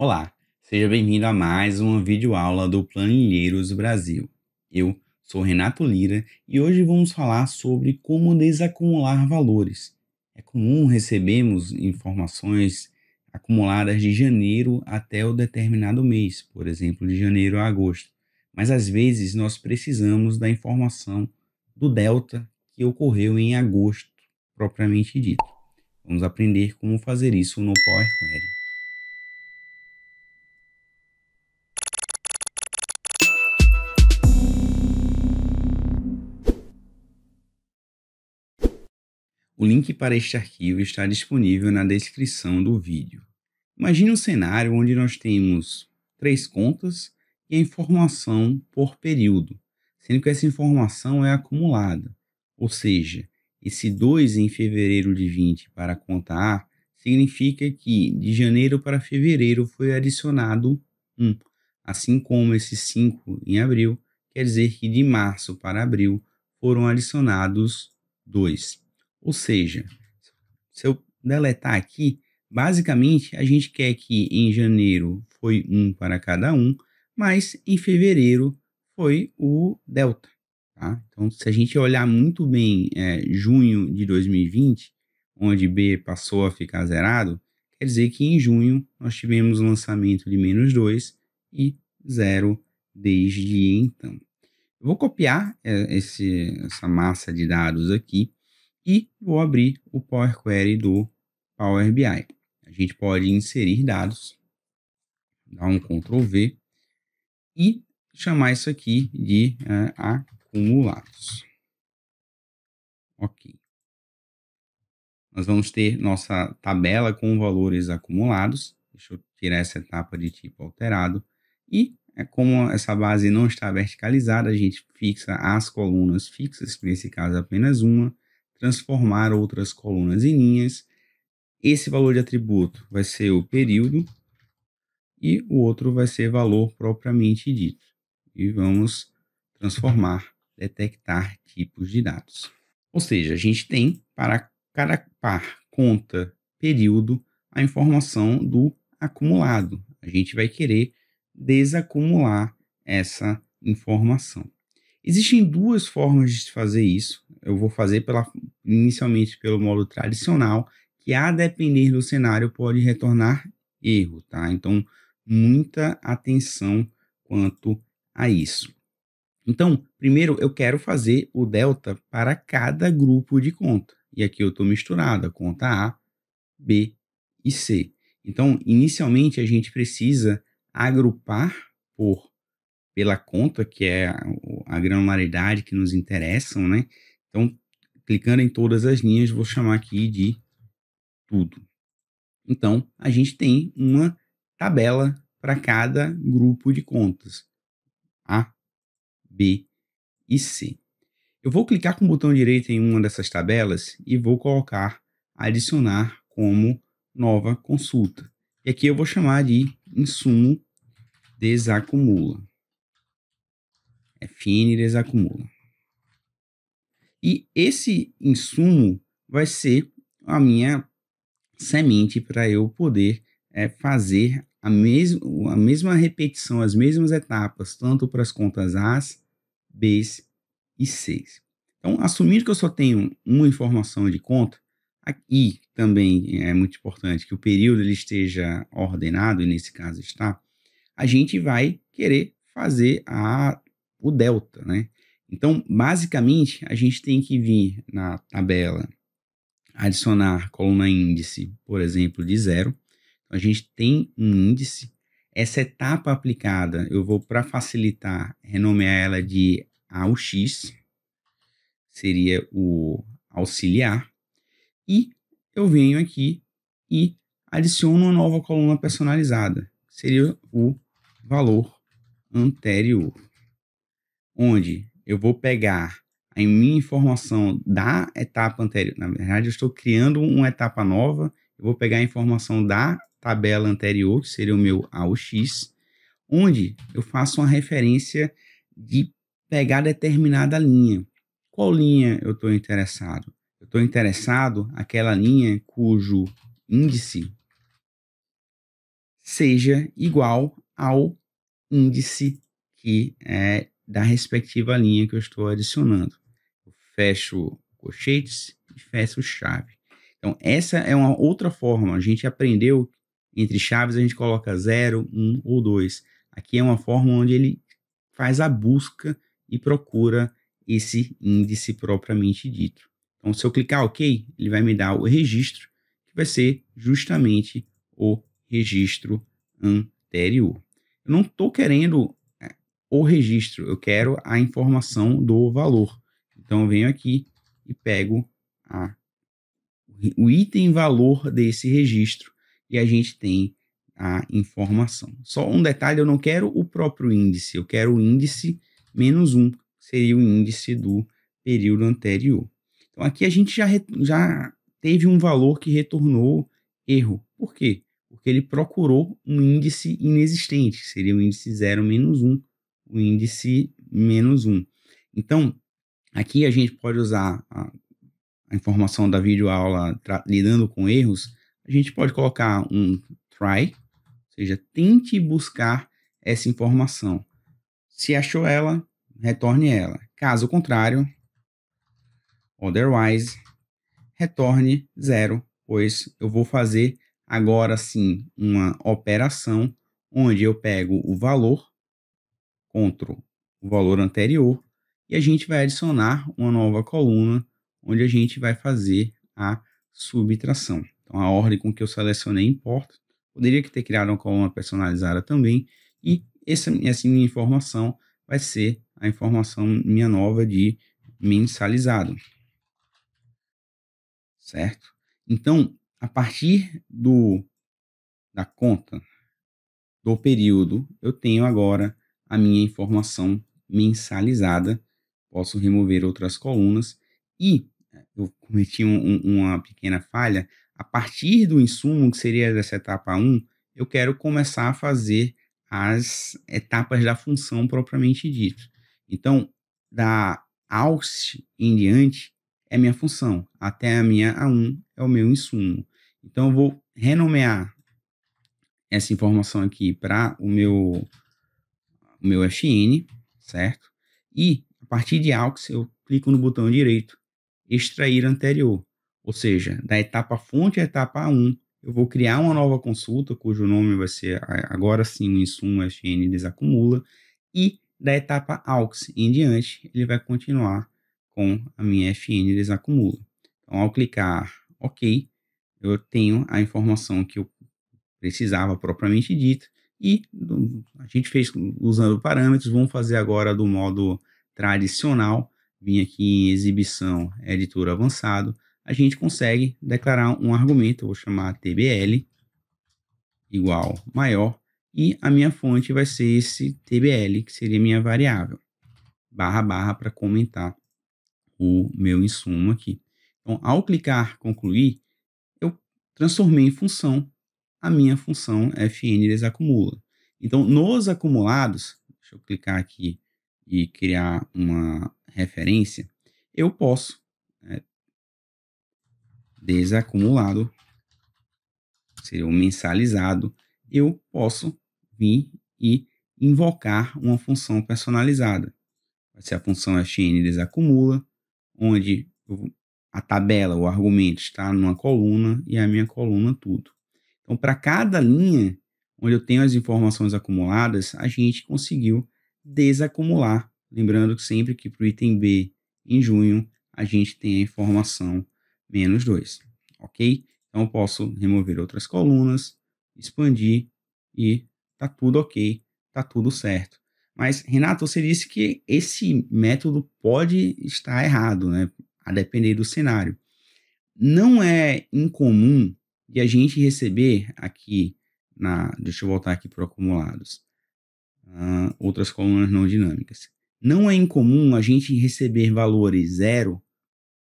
Olá, seja bem-vindo a mais uma videoaula do Planilheiros Brasil. Eu sou Renato Lira e hoje vamos falar sobre como desacumular valores. É comum recebermos informações acumuladas de janeiro até o determinado mês, por exemplo, de janeiro a agosto, mas às vezes nós precisamos da informação do delta que ocorreu em agosto, propriamente dito. Vamos aprender como fazer isso no Power Query. O link para este arquivo está disponível na descrição do vídeo. Imagine um cenário onde nós temos três contas e a informação por período, sendo que essa informação é acumulada. Ou seja, esse 2 em fevereiro de 20 para a conta A significa que de janeiro para fevereiro foi adicionado 1, assim como esse 5 em abril quer dizer que de março para abril foram adicionados 2. Ou seja, se eu deletar aqui, basicamente a gente quer que em janeiro foi um para cada um, mas em fevereiro foi o delta. Tá? Então, se a gente olhar muito bem é, junho de 2020, onde B passou a ficar zerado, quer dizer que em junho nós tivemos um lançamento de menos 2 e zero desde então. Eu vou copiar é, esse, essa massa de dados aqui e vou abrir o Power Query do Power BI. A gente pode inserir dados, dar um Ctrl V e chamar isso aqui de é, acumulados. Ok. Nós vamos ter nossa tabela com valores acumulados. Deixa eu tirar essa etapa de tipo alterado. E é como essa base não está verticalizada, a gente fixa as colunas fixas, nesse caso apenas uma, transformar outras colunas em linhas. Esse valor de atributo vai ser o período e o outro vai ser valor propriamente dito. E vamos transformar, detectar tipos de dados. Ou seja, a gente tem para cada par, conta, período, a informação do acumulado. A gente vai querer desacumular essa informação. Existem duas formas de fazer isso. Eu vou fazer pela, inicialmente pelo modo tradicional, que a depender do cenário pode retornar erro, tá? Então, muita atenção quanto a isso. Então, primeiro eu quero fazer o delta para cada grupo de conta. E aqui eu estou misturado, a conta A, B e C. Então, inicialmente a gente precisa agrupar por pela conta, que é a, granularidade que nos interessam, né? Então, clicando em todas as linhas, vou chamar aqui de tudo. Então, a gente tem uma tabela para cada grupo de contas. A, B e C. Eu vou clicar com o botão direito em uma dessas tabelas e vou colocar adicionar como nova consulta. E aqui eu vou chamar de insumo desacumula e desacumula. E esse insumo vai ser a minha semente para eu poder é, fazer a, mes a mesma repetição, as mesmas etapas, tanto para as contas A's, B's e C's. Então, assumindo que eu só tenho uma informação de conta, aqui também é muito importante que o período ele esteja ordenado, e nesse caso está, a gente vai querer fazer a o delta, né? Então, basicamente, a gente tem que vir na tabela adicionar coluna índice, por exemplo, de zero. Então, a gente tem um índice. Essa etapa aplicada, eu vou, para facilitar, renomear ela de AUX, seria o auxiliar. E eu venho aqui e adiciono uma nova coluna personalizada, seria o valor anterior onde eu vou pegar a minha informação da etapa anterior. Na verdade, eu estou criando uma etapa nova. Eu vou pegar a informação da tabela anterior, que seria o meu AUX, onde eu faço uma referência de pegar determinada linha. Qual linha eu estou interessado? Eu estou interessado aquela linha cujo índice seja igual ao índice que é da respectiva linha que eu estou adicionando. Eu fecho colchetes e fecho chave. Então, essa é uma outra forma. A gente aprendeu entre chaves, a gente coloca 0, 1 um, ou 2. Aqui é uma forma onde ele faz a busca e procura esse índice propriamente dito. Então, se eu clicar OK, ele vai me dar o registro, que vai ser justamente o registro anterior. Eu não estou querendo o registro, eu quero a informação do valor. Então, eu venho aqui e pego a, o item valor desse registro e a gente tem a informação. Só um detalhe, eu não quero o próprio índice, eu quero o índice menos um, que seria o índice do período anterior. Então aqui a gente já, já teve um valor que retornou erro. Por quê? Porque ele procurou um índice inexistente, seria o índice 0 menos 1, o índice menos 1. Então, aqui a gente pode usar a, a informação da videoaula lidando com erros, a gente pode colocar um try, ou seja, tente buscar essa informação. Se achou ela, retorne ela. Caso contrário, otherwise, retorne zero, pois eu vou fazer agora sim uma operação onde eu pego o valor contra o valor anterior e a gente vai adicionar uma nova coluna onde a gente vai fazer a subtração. Então, a ordem com que eu selecionei importa. Poderia ter criado uma coluna personalizada também. E essa, essa minha informação vai ser a informação minha nova de mensalizado. Certo? Então, a partir do da conta do período, eu tenho agora a minha informação mensalizada. Posso remover outras colunas e eu cometi um, um, uma pequena falha a partir do insumo, que seria dessa etapa 1, eu quero começar a fazer as etapas da função propriamente dito. Então, da aux em diante é minha função, até a minha A1 é o meu insumo. Então, eu vou renomear essa informação aqui para o meu, o meu FN, certo? E, a partir de aux, eu clico no botão direito, extrair anterior. Ou seja, da etapa fonte à etapa 1, eu vou criar uma nova consulta, cujo nome vai ser agora sim o insumo FN desacumula, e da etapa AUX em diante, ele vai continuar com a minha FN desacumula. Então, ao clicar OK, eu tenho a informação que eu precisava propriamente dita, e a gente fez usando parâmetros, vamos fazer agora do modo tradicional, vim aqui em exibição, editor avançado, a gente consegue declarar um argumento, vou chamar tbl igual maior, e a minha fonte vai ser esse tbl, que seria minha variável, barra barra para comentar o meu insumo aqui. Então, ao clicar concluir, eu transformei em função a minha função fn desacumula. Então, nos acumulados, deixa eu clicar aqui e criar uma referência, eu posso é, desacumulado, seria o mensalizado, eu posso vir e invocar uma função personalizada. Vai ser a função fn desacumula, onde a tabela, o argumento está numa coluna e a minha coluna tudo. Então, para cada linha onde eu tenho as informações acumuladas, a gente conseguiu desacumular. Lembrando sempre que para o item B em junho, a gente tem a informação menos 2, ok? Então, eu posso remover outras colunas, expandir e tá tudo ok, tá tudo certo. Mas, Renato, você disse que esse método pode estar errado, né? A depender do cenário. Não é incomum de a gente receber aqui na. Deixa eu voltar aqui para acumulados. Uh, outras colunas não dinâmicas. Não é incomum a gente receber valores zero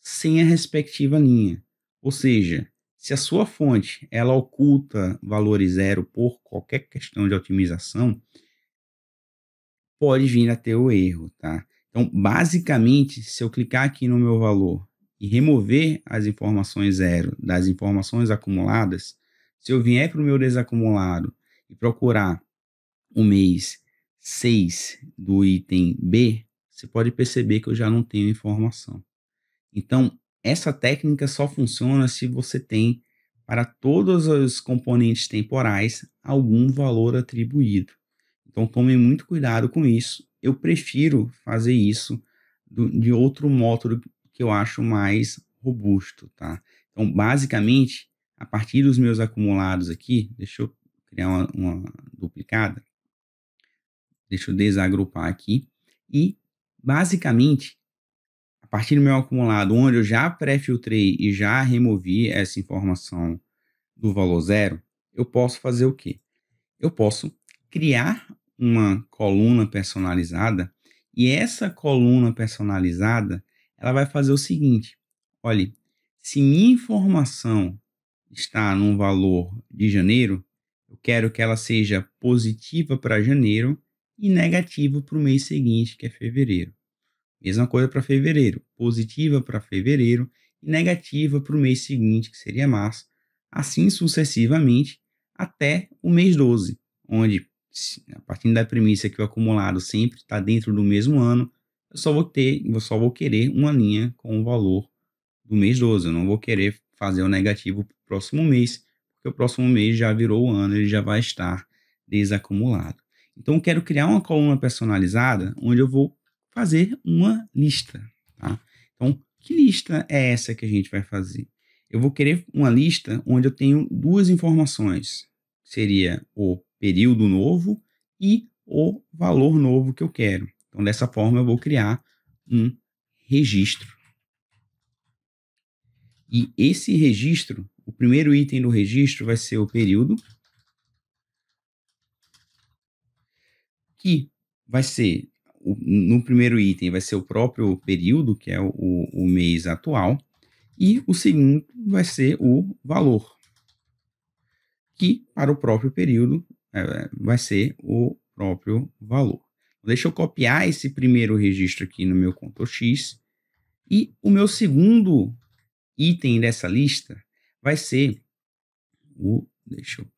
sem a respectiva linha. Ou seja, se a sua fonte ela oculta valores zero por qualquer questão de otimização, pode vir a ter o erro, tá? Então, basicamente, se eu clicar aqui no meu valor e remover as informações zero das informações acumuladas, se eu vier para o meu desacumulado e procurar o mês 6 do item B, você pode perceber que eu já não tenho informação. Então, essa técnica só funciona se você tem para todos os componentes temporais algum valor atribuído. Então, tome muito cuidado com isso. Eu prefiro fazer isso de outro método que eu acho mais robusto, tá? Então, basicamente, a partir dos meus acumulados aqui, deixa eu criar uma, uma duplicada. Deixa eu desagrupar aqui. E, basicamente, a partir do meu acumulado, onde eu já pré-filtrei e já removi essa informação do valor zero, eu posso fazer o quê? Eu posso criar uma coluna personalizada e essa coluna personalizada, ela vai fazer o seguinte: olhe, se minha informação está num valor de janeiro, eu quero que ela seja positiva para janeiro e negativa para o mês seguinte, que é fevereiro. Mesma coisa para fevereiro, positiva para fevereiro e negativa para o mês seguinte, que seria março, assim sucessivamente até o mês 12, onde, a partir da premissa que o acumulado sempre está dentro do mesmo ano, eu só vou ter, eu só vou querer uma linha com o valor do mês 12. Eu não vou querer fazer o negativo para o próximo mês, porque o próximo mês já virou o ano, ele já vai estar desacumulado. Então, eu quero criar uma coluna personalizada onde eu vou fazer uma lista. Tá? Então, que lista é essa que a gente vai fazer? Eu vou querer uma lista onde eu tenho duas informações. Seria o período novo e o valor novo que eu quero. Então, dessa forma, eu vou criar um registro. E esse registro, o primeiro item do registro vai ser o período, que vai ser, no primeiro item, vai ser o próprio período, que é o, o mês atual, e o segundo vai ser o valor, que para o próprio período é, vai ser o próprio valor. Deixa eu copiar esse primeiro registro aqui no meu Ctrl X e o meu segundo item dessa lista vai ser o, deixa eu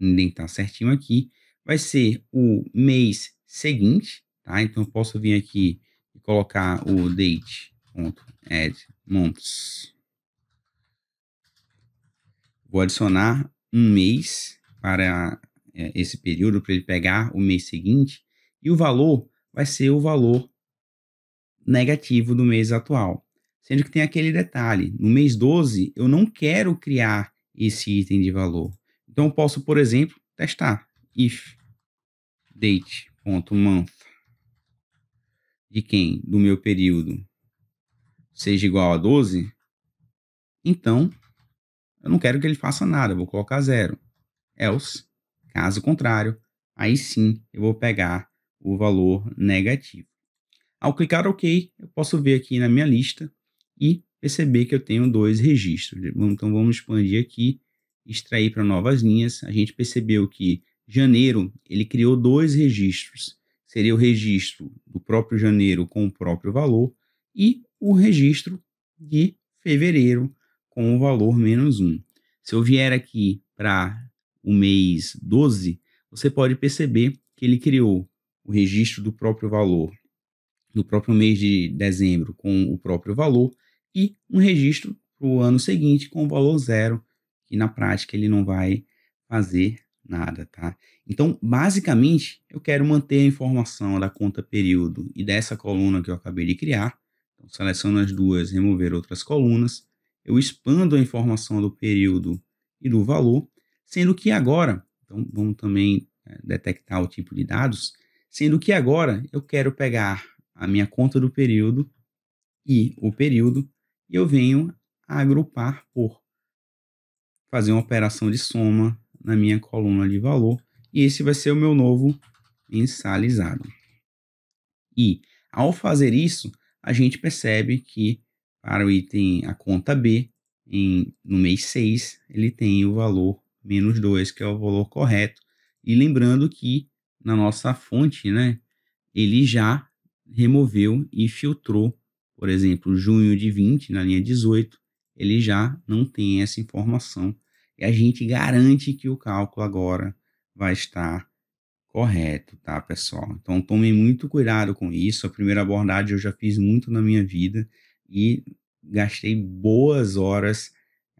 indentar certinho aqui, vai ser o mês seguinte, tá? Então eu posso vir aqui e colocar o date.add months. Vou adicionar um mês para é, esse período para ele pegar o mês seguinte e o valor vai ser o valor negativo do mês atual. Sendo que tem aquele detalhe: no mês 12, eu não quero criar esse item de valor. Então, eu posso, por exemplo, testar if date.month de quem? Do meu período seja igual a 12, então eu não quero que ele faça nada, vou colocar zero. Else, caso contrário, aí sim eu vou pegar o valor negativo. Ao clicar OK, eu posso ver aqui na minha lista e perceber que eu tenho dois registros. Então vamos expandir aqui, extrair para novas linhas. A gente percebeu que janeiro ele criou dois registros. Seria o registro do próprio janeiro com o próprio valor e o registro de fevereiro com o valor menos um. Se eu vier aqui para o mês 12, você pode perceber que ele criou o registro do próprio valor do próprio mês de dezembro com o próprio valor e um registro para o ano seguinte com o valor zero, que na prática ele não vai fazer nada, tá? Então, basicamente, eu quero manter a informação da conta período e dessa coluna que eu acabei de criar. Então, seleciono as duas, remover outras colunas. Eu expando a informação do período e do valor, sendo que agora, então vamos também é, detectar o tipo de dados, sendo que agora eu quero pegar a minha conta do período e o período e eu venho agrupar por fazer uma operação de soma na minha coluna de valor e esse vai ser o meu novo mensalizado. E ao fazer isso, a gente percebe que para o item a conta B, em, no mês 6, ele tem o valor menos 2, que é o valor correto. E lembrando que na nossa fonte, né, ele já removeu e filtrou por exemplo, junho de 20, na linha 18, ele já não tem essa informação. E a gente garante que o cálculo agora vai estar correto, tá, pessoal? Então tomem muito cuidado com isso. A primeira abordagem eu já fiz muito na minha vida e gastei boas horas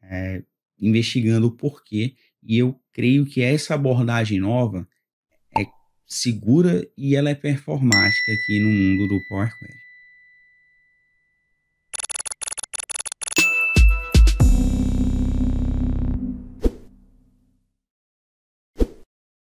eh, investigando o porquê. E eu creio que essa abordagem nova é segura e ela é performática aqui no mundo do Power Query.